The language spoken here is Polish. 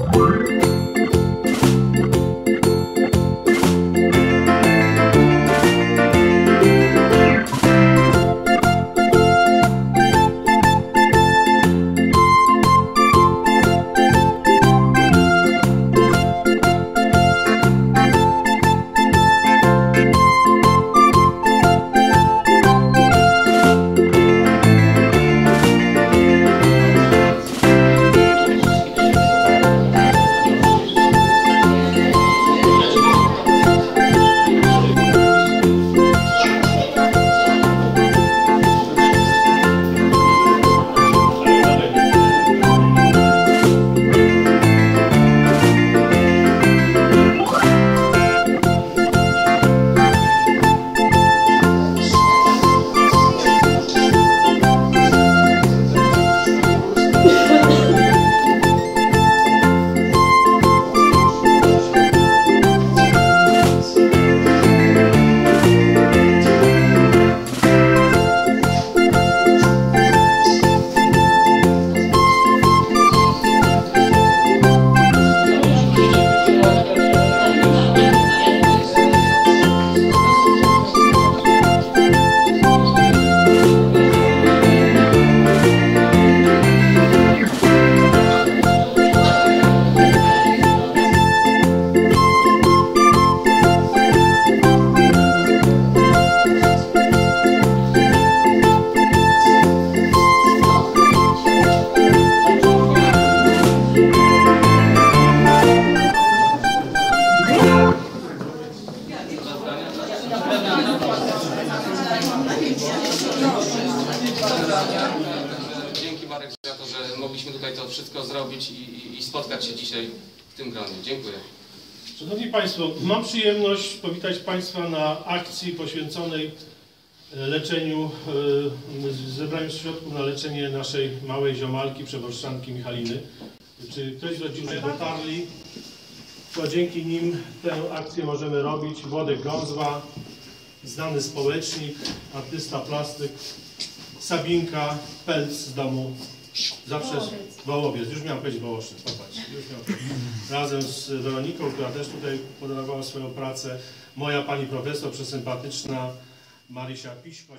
Bye. Dzięki Marek za to, że mogliśmy tutaj to wszystko zrobić i, i, spotkać się dzisiaj w tym gronie. Dziękuję. Szanowni Państwo, mam przyjemność powitać Państwa na akcji poświęconej e, leczeniu, e, zebraniu środków na leczenie naszej małej ziomalki, przeborszczanki Michaliny. Czy ktoś z rodziny dotarli? To dzięki nim tę akcję możemy robić. Włodek Gązła, znany społecznik, artysta plastyk, Sabinka Pelc z domu Zawsze Wołowiec, już miałem powiedzieć Wołoszyn, popatrz. Już miałem powiedzieć. Razem z Weroniką, która też tutaj podarowała swoją pracę. Moja pani profesor, przesympatyczna Marysia Piśkoś.